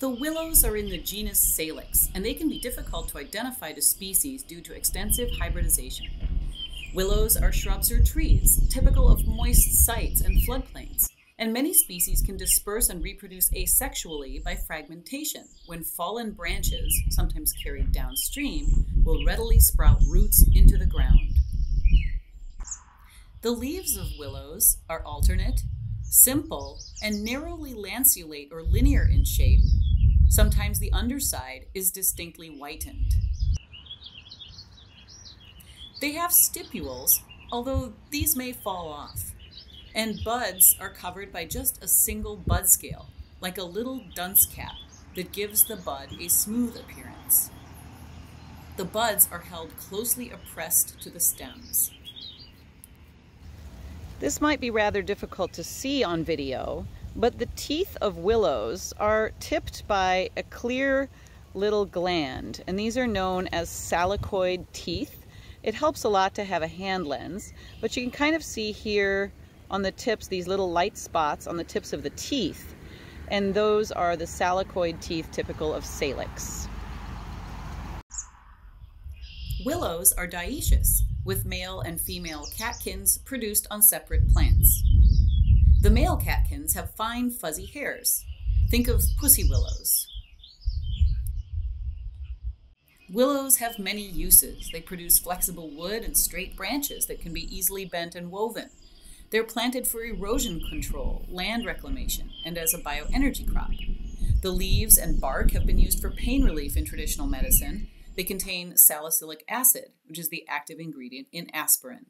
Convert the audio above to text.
The willows are in the genus Salix, and they can be difficult to identify to species due to extensive hybridization. Willows are shrubs or trees, typical of moist sites and floodplains, and many species can disperse and reproduce asexually by fragmentation, when fallen branches, sometimes carried downstream, will readily sprout roots into the ground. The leaves of willows are alternate, simple, and narrowly lanceolate or linear in shape, Sometimes the underside is distinctly whitened. They have stipules, although these may fall off. And buds are covered by just a single bud scale, like a little dunce cap that gives the bud a smooth appearance. The buds are held closely appressed to the stems. This might be rather difficult to see on video, but the teeth of willows are tipped by a clear little gland, and these are known as salicoid teeth. It helps a lot to have a hand lens, but you can kind of see here on the tips these little light spots on the tips of the teeth, and those are the salicoid teeth typical of salix. Willows are dioecious, with male and female catkins produced on separate plants. The male catkins have fine fuzzy hairs. Think of pussy willows. Willows have many uses. They produce flexible wood and straight branches that can be easily bent and woven. They're planted for erosion control, land reclamation, and as a bioenergy crop. The leaves and bark have been used for pain relief in traditional medicine. They contain salicylic acid, which is the active ingredient in aspirin.